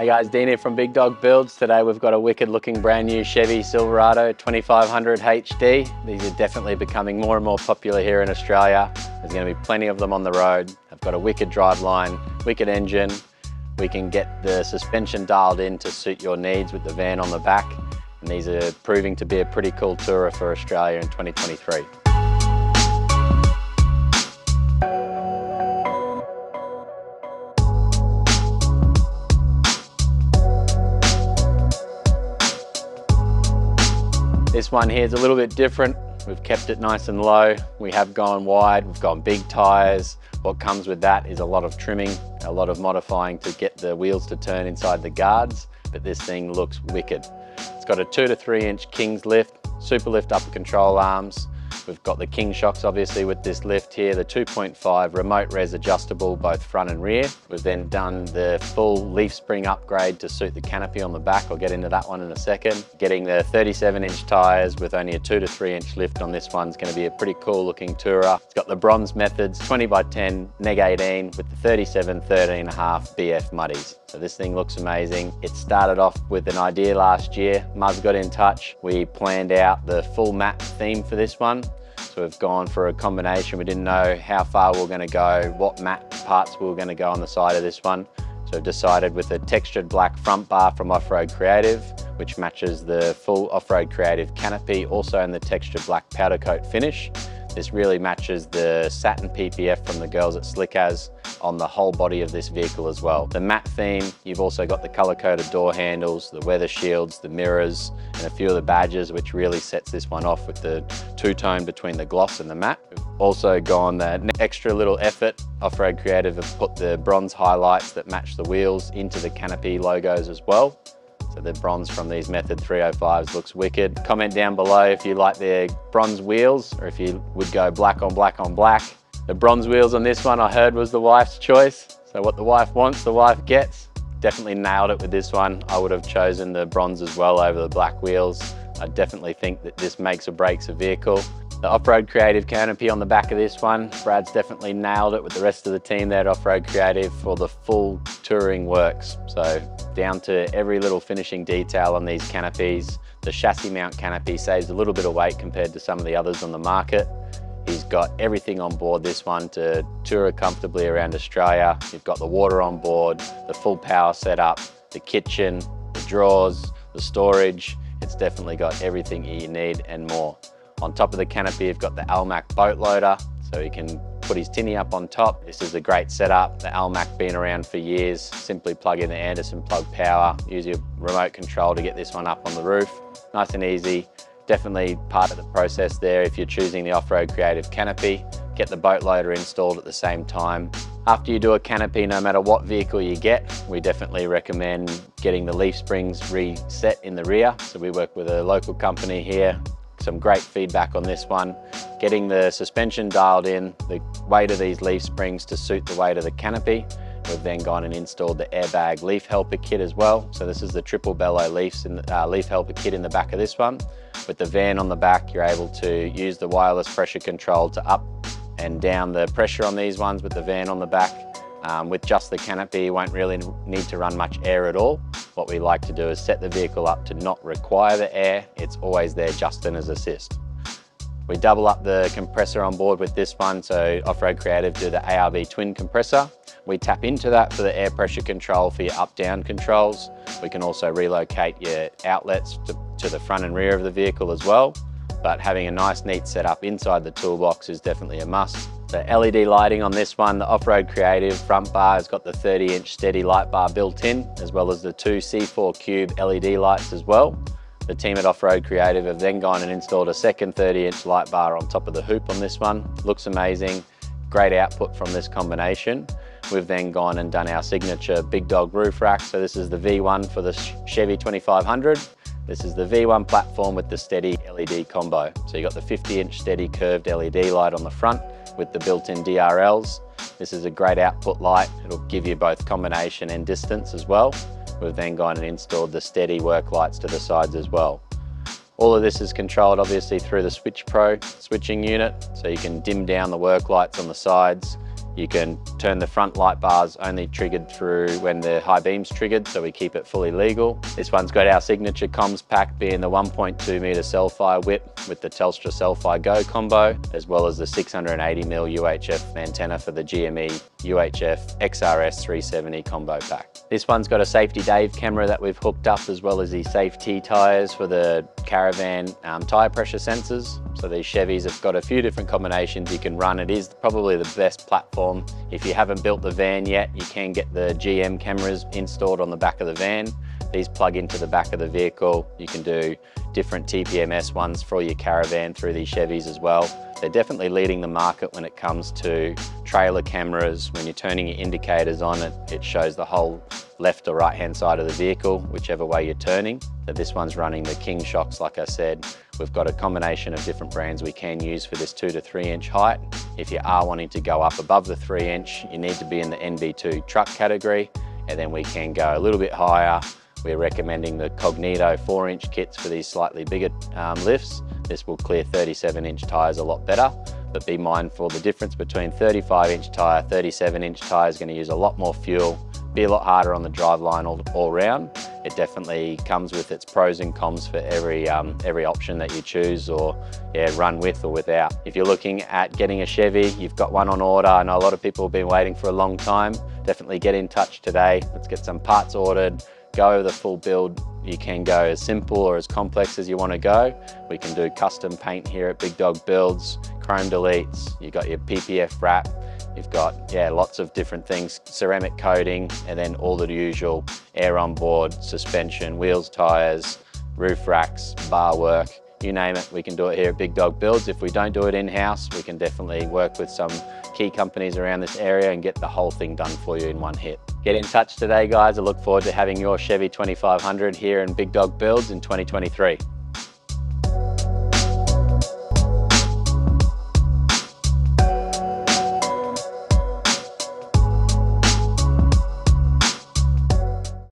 Hey guys, Dean here from Big Dog Builds. Today we've got a wicked looking brand new Chevy Silverado 2500 HD. These are definitely becoming more and more popular here in Australia. There's going to be plenty of them on the road. They've got a wicked driveline, wicked engine. We can get the suspension dialed in to suit your needs with the van on the back. And these are proving to be a pretty cool tourer for Australia in 2023. This one here is a little bit different. We've kept it nice and low. We have gone wide, we've gone big tyres. What comes with that is a lot of trimming, a lot of modifying to get the wheels to turn inside the guards, but this thing looks wicked. It's got a two to three inch King's lift, Superlift upper control arms, We've got the King shocks obviously with this lift here, the 2.5 remote res adjustable both front and rear. We've then done the full leaf spring upgrade to suit the canopy on the back. I'll get into that one in a second. Getting the 37 inch tyres with only a two to three inch lift on this one's gonna be a pretty cool looking tourer. It's got the bronze methods, 20 by 10, neg 18 with the 37, 13 and a half BF muddies. So this thing looks amazing. It started off with an idea last year. Muz got in touch. We planned out the full matte theme for this one. So we've gone for a combination. We didn't know how far we were going to go, what matte parts we were going to go on the side of this one. So I've decided with a textured black front bar from Off-Road Creative, which matches the full Off-Road Creative canopy, also in the textured black powder coat finish. This really matches the satin PPF from the girls at Slick Azz on the whole body of this vehicle as well. The matte theme, you've also got the color-coded door handles, the weather shields, the mirrors, and a few of the badges, which really sets this one off with the two-tone between the gloss and the matte. We've also gone that extra little effort. Off-Road Creative have put the bronze highlights that match the wheels into the canopy logos as well. So the bronze from these Method 305s looks wicked. Comment down below if you like their bronze wheels or if you would go black on black on black. The bronze wheels on this one I heard was the wife's choice. So what the wife wants, the wife gets. Definitely nailed it with this one. I would have chosen the bronze as well over the black wheels. I definitely think that this makes or breaks a vehicle. The off-road creative canopy on the back of this one, Brad's definitely nailed it with the rest of the team there at Off-Road Creative for the full touring works. So down to every little finishing detail on these canopies. The chassis mount canopy saves a little bit of weight compared to some of the others on the market. He's got everything on board this one to tour comfortably around Australia. You've got the water on board, the full power setup, the kitchen, the drawers, the storage. It's definitely got everything you need and more. On top of the canopy, you've got the Almac boat loader, so you can put his tinny up on top. This is a great setup. The Almac been around for years. Simply plug in the Anderson plug power, use your remote control to get this one up on the roof. Nice and easy. Definitely part of the process there if you're choosing the off-road creative canopy. Get the boat loader installed at the same time. After you do a canopy, no matter what vehicle you get, we definitely recommend getting the leaf springs reset in the rear. So we work with a local company here some great feedback on this one. Getting the suspension dialed in, the weight of these leaf springs to suit the weight of the canopy. We've then gone and installed the airbag leaf helper kit as well. So this is the triple bellow leafs in uh, leaf helper kit in the back of this one. With the van on the back, you're able to use the wireless pressure control to up and down the pressure on these ones with the van on the back. Um, with just the canopy, you won't really need to run much air at all. What we like to do is set the vehicle up to not require the air. It's always there just in as assist. We double up the compressor on board with this one, so Off-Road Creative do the ARB twin compressor. We tap into that for the air pressure control for your up-down controls. We can also relocate your outlets to, to the front and rear of the vehicle as well. But having a nice neat setup inside the toolbox is definitely a must. The LED lighting on this one, the Off-Road Creative front bar has got the 30 inch STEDI light bar built in, as well as the two C4 Cube LED lights as well. The team at Off-Road Creative have then gone and installed a second 30 inch light bar on top of the hoop on this one. Looks amazing, great output from this combination. We've then gone and done our signature Big Dog roof rack. So this is the V1 for the Chevy 2500. This is the V1 platform with the STEDI LED combo. So you've got the 50 inch STEDI curved LED light on the front with the built-in DRLs. This is a great output light. It'll give you both combination and distance as well. We've then gone and installed the STEDI work lights to the sides as well. All of this is controlled obviously through the Switch Pro switching unit, so you can dim down the work lights on the sides. You can turn the front light bars only triggered through when the high beam's triggered, so we keep it fully legal. This one's got our signature comms pack being the 1.2 meter Cel-Fi whip with the Telstra Cel-Fi Go combo, as well as the 680mm UHF antenna for the GME UHF XRS 370 combo pack. This one's got a safety Dave camera that we've hooked up as well as the safety tyres for the caravan um, tyre pressure sensors. So these Chevys have got a few different combinations you can run. It is probably the best platform. If you haven't built the van yet, you can get the GM cameras installed on the back of the van. These plug into the back of the vehicle. You can do different TPMS ones for your caravan through these Chevys as well. They're definitely leading the market when it comes to trailer cameras. When you're turning your indicators on it, it shows the whole left or right hand side of the vehicle, whichever way you're turning. So this one's running the King shocks, like I said. We've got a combination of different brands we can use for this two to three inch height. If you are wanting to go up above the three inch, you need to be in the NB2 truck category, and then we can go a little bit higher we're recommending the Cognito 4-inch kits for these slightly bigger um, lifts. This will clear 37-inch tyres a lot better, but be mindful the difference between 35-inch tyre, 37-inch tyre is going to use a lot more fuel, be a lot harder on the driveline all, all round. It definitely comes with its pros and cons for every, um, every option that you choose or yeah, run with or without. If you're looking at getting a Chevy, you've got one on order. I know a lot of people have been waiting for a long time. Definitely get in touch today. Let's get some parts ordered, go over the full build. You can go as simple or as complex as you want to go. We can do custom paint here at Big Dog Builds, chrome deletes, you've got your PPF wrap, you've got yeah lots of different things, ceramic coating, and then all the usual air on board, suspension, wheels, tires, roof racks, bar work, you name it, we can do it here at Big Dog Builds. If we don't do it in-house, we can definitely work with some key companies around this area and get the whole thing done for you in one hit. Get in touch today, guys. I look forward to having your Chevy 2500 here in Big Dog Builds in 2023.